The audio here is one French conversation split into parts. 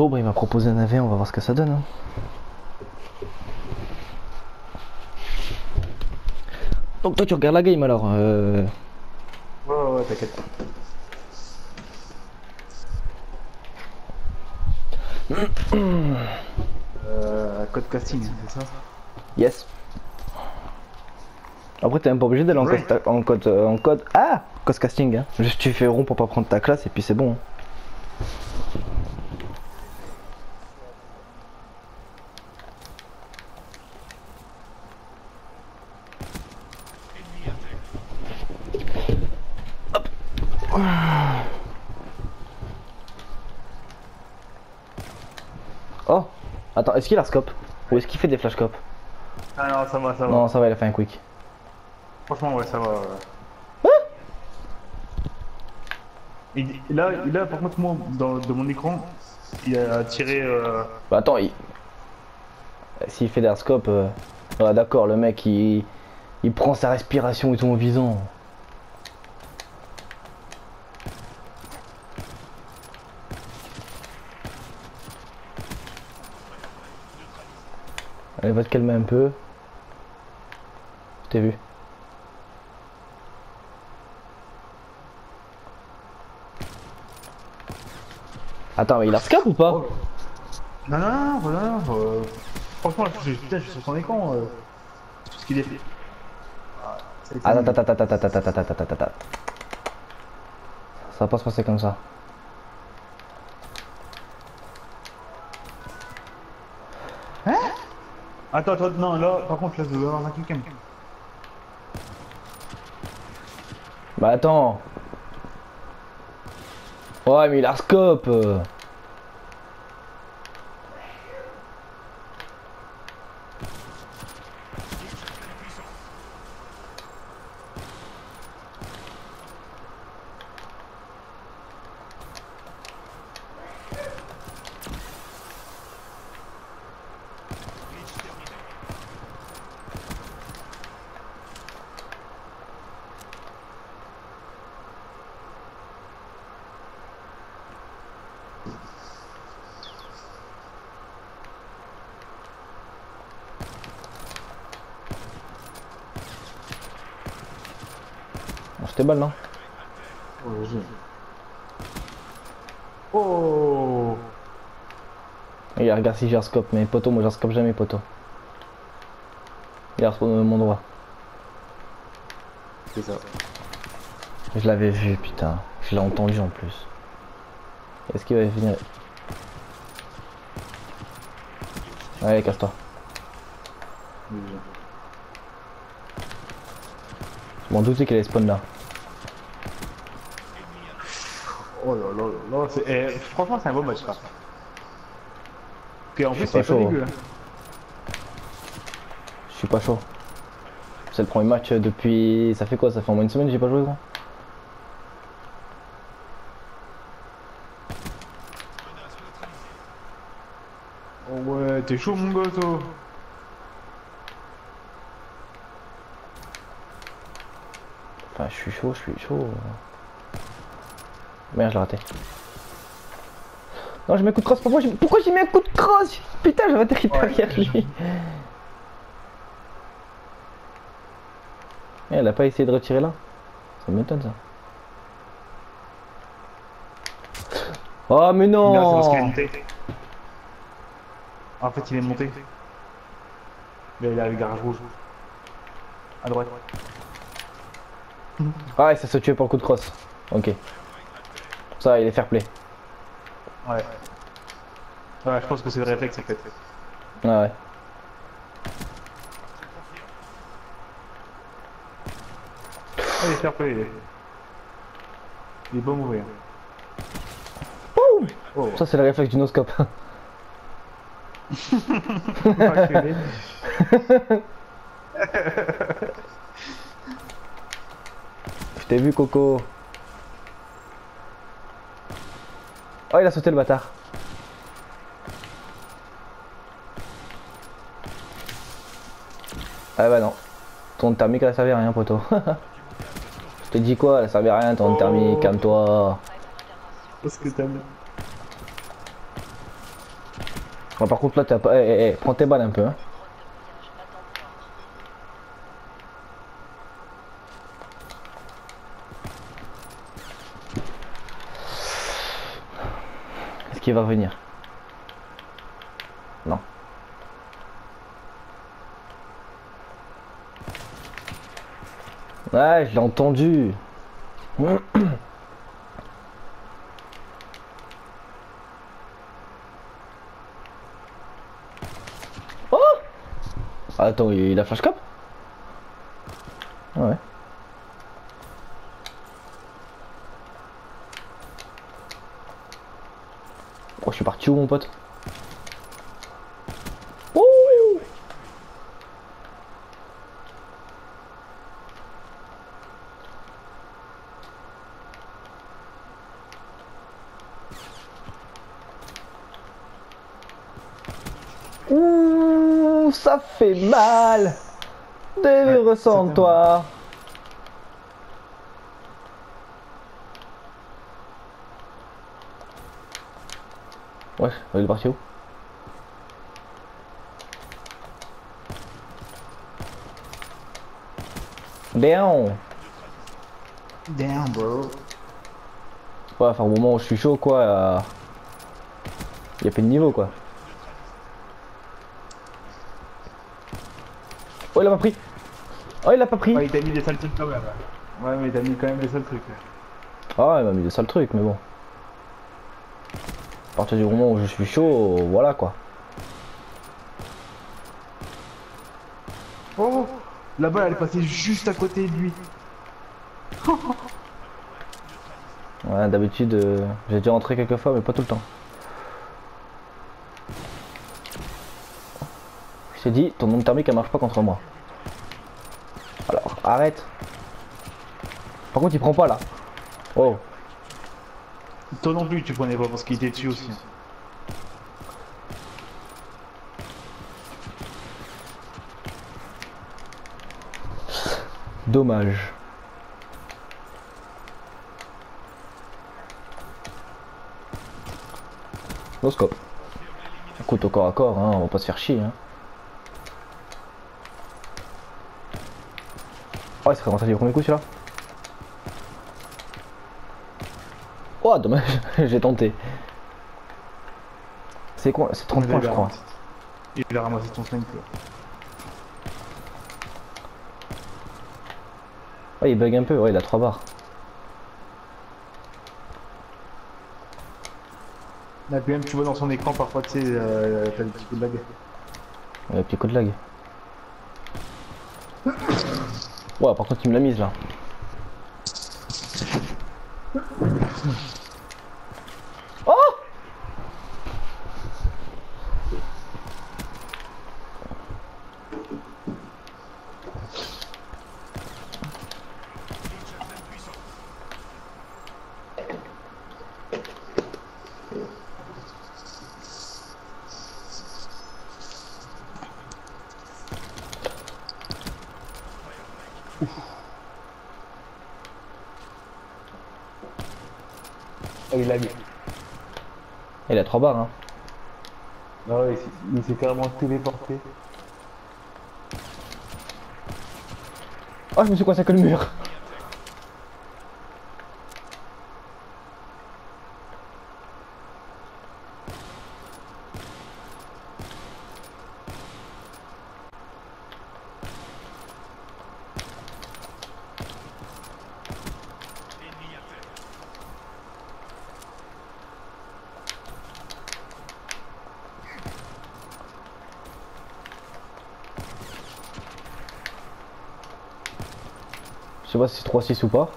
Bon, bah, il m'a proposé un AV, on va voir ce que ça donne. hein. Donc toi tu regardes la game alors euh... Ouais, ouais, ouais, t'inquiète euh, code casting, c'est ça? Yes. Après t'es même pas obligé d'aller en, Ouais. code, en code euh, en code Ah code casting hein. Juste tu fais rond pour pas prendre ta classe et puis c'est bon. Hop. Oh Attends, est-ce qu'il a un scope Ou est-ce qu'il fait des flash scopes Ah non, ça va, ça va. Non, ça va, il a fait un quick. Franchement, ouais, ça va. ouais. Et là, là, par contre, moi, dans, de mon écran, il a tiré. Euh... Bah attends, il... s'il fait des scopes, euh... ouais, d'accord, le mec il... il prend sa respiration et en visant. Allez, va te calmer un peu. Je t'ai vu. Attends, mais il a scope ou pas? Oh. Non, non, non, non, euh, Franchement, là, je, putain, je suis sur son écran. Euh... Tout ce qu'il est fait. Attends, attends, attends, attends, attends, attends, attends, attends, attends. Ça va pas se passer comme ça. Attends, attends, non, là, par contre, là, je dois avoir un quelqu'un. Bah attends. Ouais, mais il a scope. Euh. Bon, C'était balle, non Oh, Oh Il regarde si j'ai un scope, mais poteau, moi j'ai un scope jamais, poteau. Il a mon droit. C'est ça. Je l'avais vu, putain. Je l'ai entendu en plus. Est-ce qu'il va venir? Allez, casse-toi. Je m'en doutais qu'il allait spawn là. Oh là là là eh, franchement c'est un beau match ça. Puis en plus c'est pas dégueu. hein. Je suis pas chaud. C'est le premier match depuis. Ça fait quoi? Ça fait au moins une semaine que j'ai pas joué, gros Oh ouais, t'es chaud mon gars toi. Enfin, je suis chaud, je suis chaud. Merde, je l'ai raté. Non, j'ai mis un coup de crosse. Pourquoi j'ai pourquoi j'ai mis un coup de crosse? Putain, j'avais atterri derrière lui. Eh, Elle a pas essayé de retirer là Ça m'étonne ça. Oh, mais Non, c'est parce qu'il est non monté. En fait il est monté. Là il a le garage rouge. À droite. Ah, ouais, ça se tuait pour le coup de crosse. Ok. Ça, il est fair play. Ouais. Ouais, je pense que c'est le réflexe en fait. Ah ouais. Ah, il est fair play. Il est, il est bon mourir. Oh, Ça, c'est le réflexe du noscope. Je t'ai vu, Coco? Oh, il a sauté le bâtard. Ah bah non. Ton thermique, elle a servi à rien, poteau. Je te dis quoi, elle a servi à rien, ton Oh. thermique, calme-toi. Qu'est-ce que t'aimes Ah, par contre là t'as pas. Eh, eh, eh, prends tes balles un peu hein. Qu'il va revenir Non. Ouais, je l'ai entendu. Oh Attends, il a flash cap Ouais. Parti où, mon pote Ouh Ouh, ça fait mal de Ouais, sans toi. Ouais, il est parti où? Damn Damn, bro. Ouais, enfin au moment où je suis chaud quoi, euh, il y a plus de niveau quoi. Oh il a pas pris Oh il a pas pris Ouais, il t'a mis des sales trucs quand même. Ouais, mais il t'a mis quand même des sales trucs. Ah il m'a mis des sales trucs mais bon. Partir du moment où je suis chaud, voilà quoi. Oh La balle, elle est passée juste à côté de lui. Ouais d'habitude euh, j'ai déjà rentré quelques fois mais pas tout le temps. Je t'ai dit, ton onde thermique elle marche pas contre moi. Alors arrête. Par contre il prend pas là. Oh. Toi non plus, tu prenais pas parce qu'il était dessus aussi. Dommage. Scope. Écoute, au corps à corps, hein, on va pas se faire chier. Hein. Oh, il serait rentré du premier coup celui-là? Oh, dommage, j'ai tenté. C'est quoi? C'est 30 Il points, je crois. Il a ramassé ton sniper. Ouais, il bug un peu, ouais, il a 3 barres. Là, puis même, tu vois dans son écran, parfois, tu sais, euh, t'as des petits coups de lag. Ouais, petit coup de lag. Ouais, par contre, il me l'a mise là. Oh Ah, il lag. Il a 3 barres, hein. Ah ouais, il s'est carrément téléporté. Oh, je me suis coincé avec le mur. Je sais pas si c'est 3-6 ou pas.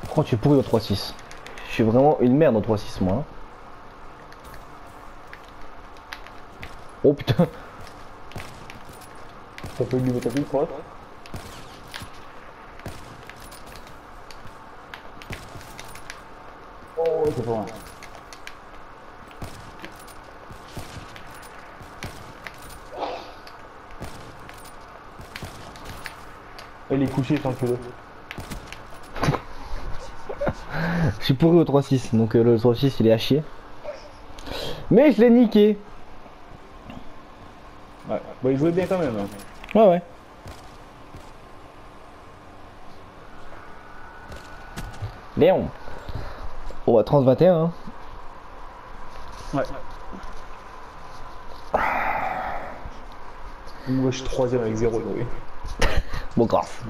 Pourquoi tu es pourri au 3-6 Je suis vraiment une merde au 3-6 moi. hein. Oh putain T'as pas eu du t'as plus quoi Oh, c'est pas mal. Il est couché tant que Je suis pourri au 3-6, donc euh, le 3-6 il est à chier. Mais je l'ai niqué. Ouais. Bon, il jouait bien quand même. Hein. Ouais, ouais. Léon. Oh, à 30-21. Hein. Ouais. Moi, je suis troisième avec 0 oui. Bon, grave.